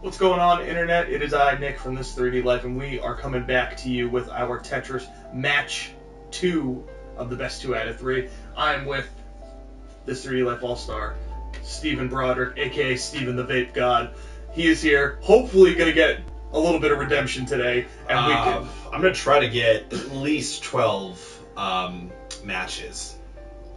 What's going on, Internet? It is I, Nick, from This 3D Life, and we are coming back to you with our Tetris Match 2 of the best 2 out of 3. I'm with This 3D Life All Star, Stephen Broderick, aka Stephen the Vape God. He is here, hopefully, going to get a little bit of redemption today, and we can. I'm gonna try to get at least 12 um, matches.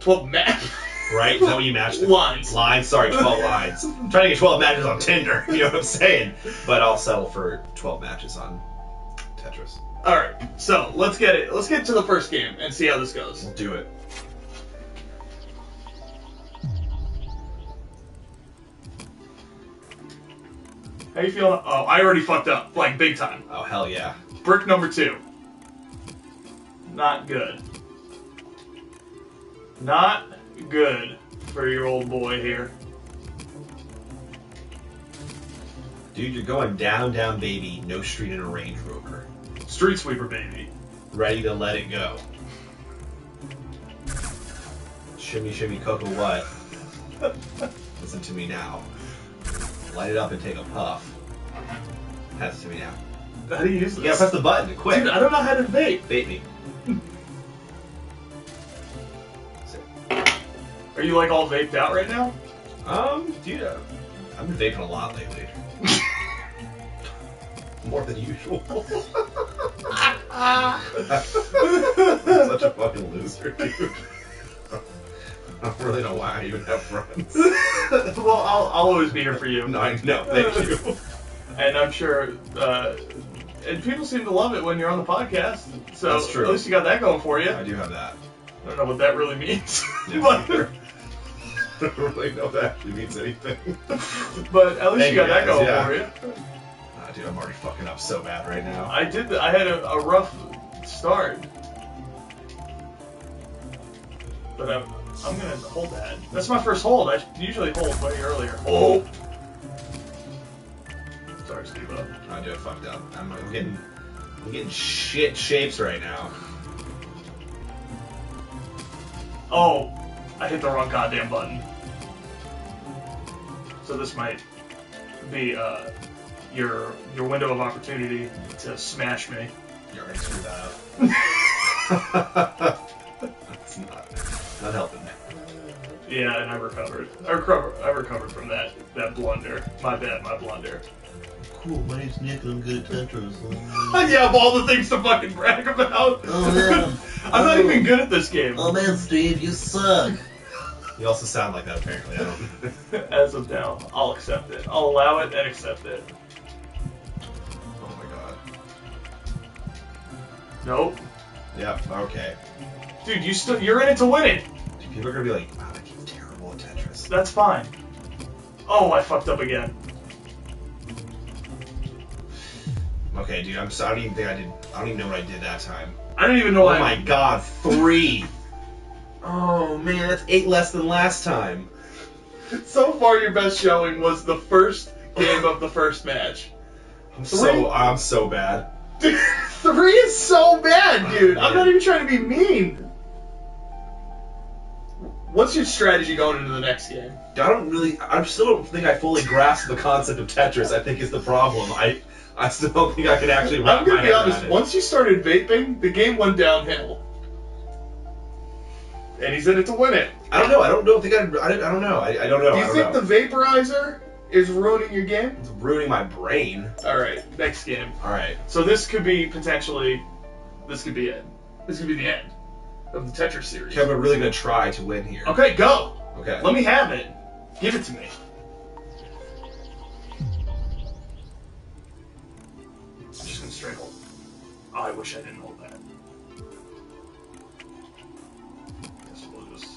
12 match. Right? Is that what you matched? it? Lines. Lines. Sorry, 12 lines. I'm trying to get 12 matches on Tinder. You know what I'm saying? But I'll settle for 12 matches on Tetris. Alright, so let's get it. Let's get to the first game and see how this goes. We'll do it. How you feeling? Oh, I already fucked up, like big time. Oh hell yeah! Brick number two. Not good. Not good for your old boy here. Dude, you're going down, down, baby. No street in a Range Rover. Street sweeper baby. Ready to let it go. Shimmy, shimmy, cocoa, what? Listen to me now. Light it up and take a puff. Pass it to me now. How do you use this? gotta press the button, quick. Dude, I don't know how to vape. Bait me. Are you like all vaped out right now? Um, dude, uh, I've been vaping a lot lately. More than usual. I'm such a fucking loser, dude. I don't really know why I even have friends. well, I'll, I'll always be here for you. No, I know, thank you. And I'm sure, uh, and people seem to love it when you're on the podcast. So That's true. at least you got that going for you. I do have that. I don't know what that really means. Yeah, but, either. I don't really know that actually means anything. but at least Thank you got that guys, going yeah. for you. Ah, dude, I'm already fucking up so bad right now. I did. I had a, a rough start, but I'm, I'm gonna hold that. That's my first hold. I usually hold way earlier. Oh, sorry, Steve. I do fucked up. I'm, I'm getting, I'm getting shit shapes right now. Oh, I hit the wrong goddamn button. So this might be uh, your your window of opportunity to smash me. You already screwed that up. That's not, not helping. Yeah, and I recovered. I recovered. I recovered from that that blunder. My bad. My blunder. Cool, my name's Nick and I'm good at Tetris. yeah, of all the things to fucking brag about. Oh, yeah. I'm not Oh. even good at this game. Oh man, Steve, you suck. You also sound like that apparently. I don't. As of now, I'll accept it. I'll allow it and accept it. Oh my god. Nope. Yep. Okay. Dude, you still you're in it to win it. Dude, people are gonna be like, "Wow, that kid's terrible at Tetris." That's fine. Oh, I fucked up again. Okay, dude. I'm. So, I don't even think I did. I don't even know what I did that time. I don't even know Oh why. my god, three. oh man, that's eight less than last time. So far, your best showing was the first game of the first match. I'm Three? so. I'm so bad. Dude, three is so bad, dude. I'm not even trying to be mean. What's your strategy going into the next game? I don't really. I still don't think I fully grasp the concept of Tetris. I think is the problem. I. I still don't think I can actually wrap I'm gonna my be head honest. Once you started vaping, the game went downhill, and he's in it to win it. I don't know. I don't know. Think I. I, don't- I don't know. I, I don't know. Do you think know. the vaporizer is ruining your game? It's ruining my brain. All right, next game. All right. So this could be potentially, this could be it. This could be the end of the Tetris series. Okay, I'm really gonna try to win here. Okay, go. Okay. Let me have it. Give it to me. Wish I didn't hold that. Guess we'll just.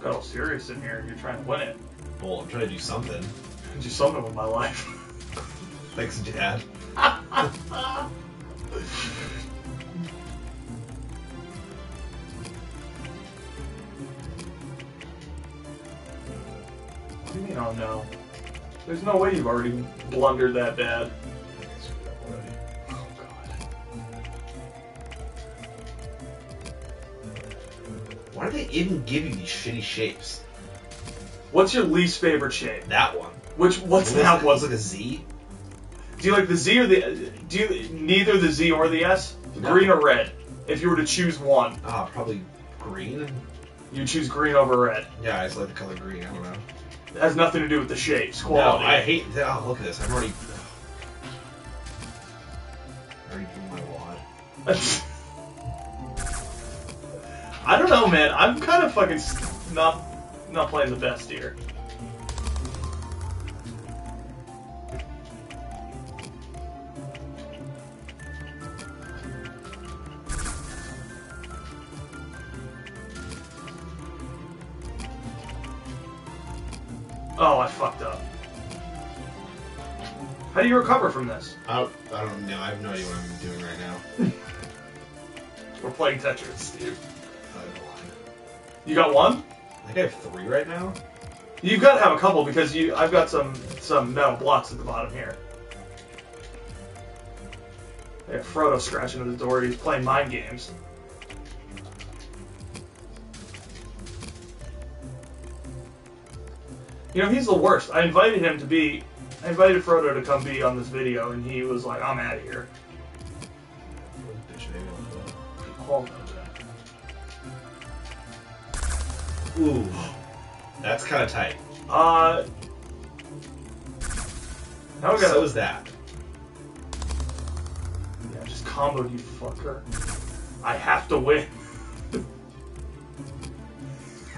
Got all serious in here. You're trying to win it. Well, I'm trying to do something. Do something with my life. Thanks, Dad. Do you mean, oh no? There's no way you've already blundered that bad. I think I screwed up already. Oh god. Why do they even give you these shitty shapes? What's your least favorite shape? That one. Which what's looks- that one? looks like a Z. Do you like the Z or the do you neither the Z or the S? No. Green or red? If you were to choose one, Ah, probably green. you choose green over red. Yeah, I just like the color green. I don't know. It has nothing to do with the shapes, No. I hate. Oh, look at this. I've already. I already blew my wad. I don't know, man. I'm kind of fucking not not playing the best here. Oh, I fucked up. How do you recover from this? I, I don't know. I have no idea what I'm doing right now. We're playing Tetris, Steve. I don't know why. You got one? I think I have three right now. You've got to have a couple because you. I've got some some metal blocks at the bottom here. Yeah, Frodo scratching at the door. He's playing mind games. You know he's the worst. I invited him to be. I invited Frodo to come be on this video, and he was like, "I'm out of here." Bitch, maybe I'll Hold on. Ooh, that's kind of tight. Uh. Now we got. So is that. Yeah, just combo you fucker. I have to win.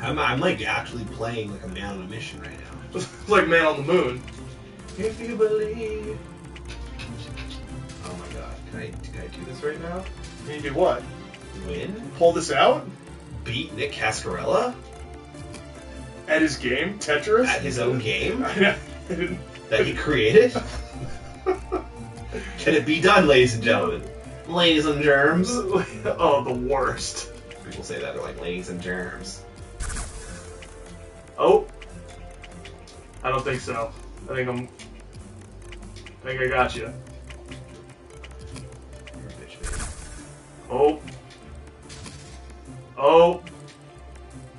I'm, I'm like actually playing like a man on a mission right now. It's like Man on the Moon. If you believe. Oh my god, can I can I do this right now? Can You do what? Win? Pull this out? Beat Nick Cascarella At his game? Tetris? at his own game that he created? Can it be done, ladies and gentlemen? Ladies and germs. oh, the worst. People say that they're like ladies and germs. Oh. I don't think so. I think I'm. I think I got you. Oh. Oh.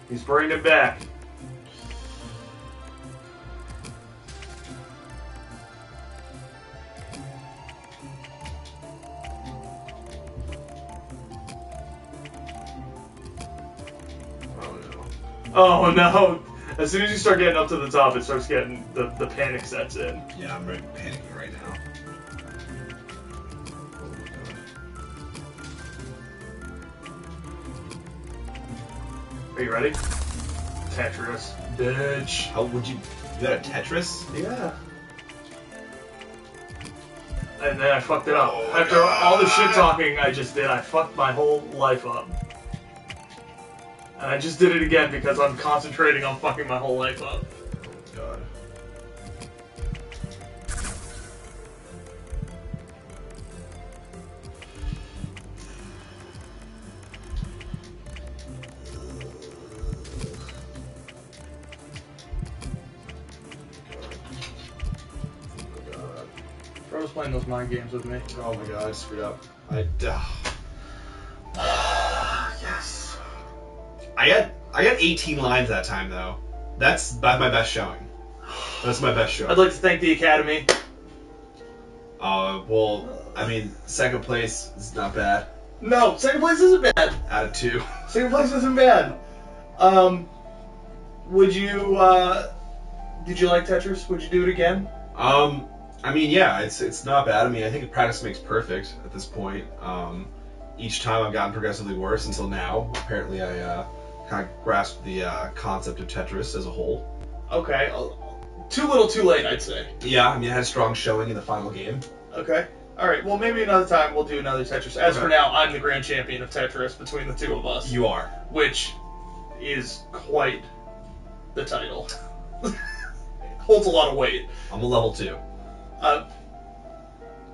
He's bringing it back. Oh no. Oh no! As soon as you start getting up to the top, it starts getting the, the panic sets in. Yeah, I'm really panicking right now. God. Are you ready? Tetris, bitch. How would you? You got a Tetris? Yeah. And then I fucked it up. Oh, After all the shit talking I just did, I fucked my whole life up. And I just did it again because I'm concentrating on fucking my whole life up. God. Oh. Bro's playing those mind games with me. Oh my god, I screwed up. I. yes. I got I got 18 lines that time though. That's by my best showing. That's my best showing. I'd like to thank the Academy. Uh, well, I mean, second place is not bad. No, second place isn't bad. Out of two. Second place isn't bad. Um, would you, uh, did you like Tetris? Would you do it again? Um, I mean, yeah, it's it's not bad. I mean, I think practice makes perfect at this point. Um, each time I've gotten progressively worse until now. Apparently, I uh, kind of grasp the uh, concept of Tetris as a whole. Okay. Too little, too late, I'd say. Yeah, I mean, I had a strong showing in the final game. Okay. All right. Well, maybe another time we'll do another Tetris. As for now, I'm the grand champion of Tetris between the two of us, You are. which is quite the title. Holds a lot of weight. I'm a level two Uh,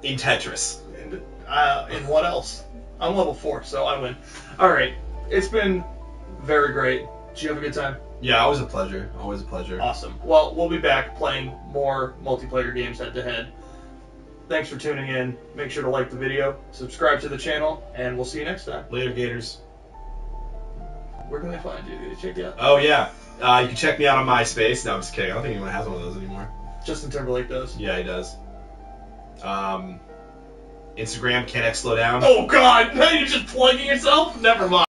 in Tetris. and, uh, and what else? I'm level four, so I win. All right. It's been very great. Did you have a good time? Yeah, always a pleasure. Always a pleasure. Awesome. Well, we'll be back playing more multiplayer games head to head. Thanks for tuning in. Make sure to like the video, subscribe to the channel, and we'll see you next time. Later, Gators. Where can they find you? Check you out? Oh yeah, uh, you can check me out on MySpace. No, I'm just kidding. I don't think anyone has one of those anymore. Justin Timberlake does. Yeah, he does. Um, Instagram, KenX Slow Down. Oh God! Now you're just plugging yourself. Never mind.